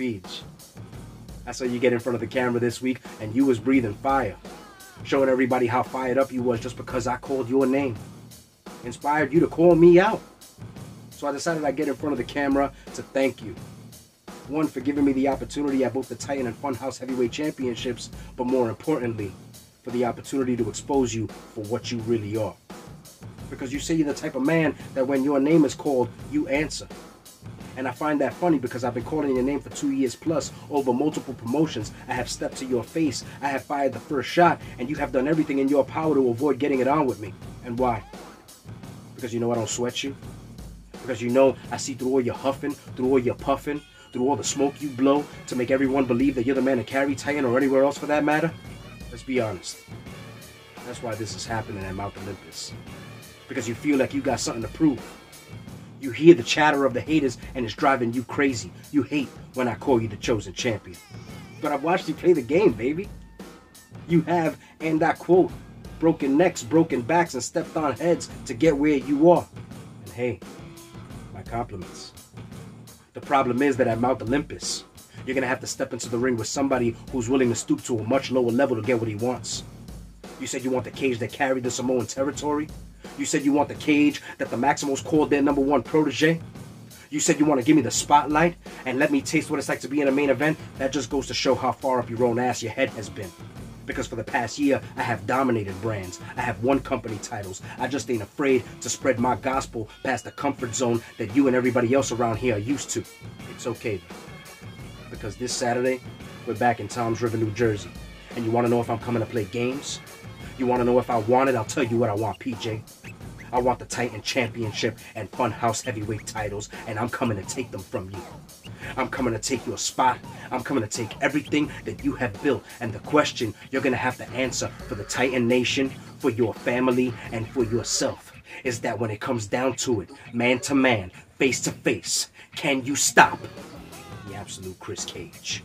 Peach. I saw you get in front of the camera this week and you was breathing fire. Showing everybody how fired up you was just because I called your name. Inspired you to call me out. So I decided I'd get in front of the camera to thank you. One, for giving me the opportunity at both the Titan and Funhouse Heavyweight Championships, but more importantly, for the opportunity to expose you for what you really are. Because you say you're the type of man that when your name is called, you answer. And I find that funny because I've been calling your name for two years plus over multiple promotions. I have stepped to your face. I have fired the first shot, and you have done everything in your power to avoid getting it on with me. And why? Because you know I don't sweat you. Because you know I see through all your huffing, through all your puffing, through all the smoke you blow to make everyone believe that you're the man to carry Titan or anywhere else for that matter? Let's be honest. That's why this is happening at Mount Olympus. Because you feel like you got something to prove. You hear the chatter of the haters and it's driving you crazy. You hate when I call you the chosen champion. But I've watched you play the game, baby. You have, and I quote, broken necks, broken backs, and stepped on heads to get where you are. And hey, my compliments. The problem is that at Mount Olympus, you're gonna have to step into the ring with somebody who's willing to stoop to a much lower level to get what he wants. You said you want the Kage that carried the Samoan territory? You said you want the Kage that the Maximals called their number one protege? You said you want to give me the spotlight and let me taste what it's like to be in a main event? That just goes to show how far up your own ass your head has been. Because for the past year, I have dominated brands. I have won company titles. I just ain't afraid to spread my gospel past the comfort zone that you and everybody else around here are used to. It's okay. Because this Saturday, we're back in Toms River, New Jersey. And you want to know if I'm coming to play games? You want to know if I want it? I'll tell you what I want, PJ. I want the Titan Championship and Funhouse Heavyweight titles, and I'm coming to take them from you. I'm coming to take your spot. I'm coming to take everything that you have built. And the question you're going to have to answer for the Titan Nation, for your family, and for yourself is that when it comes down to it, man to man, face to face, can you stop the absolute Kris Kage?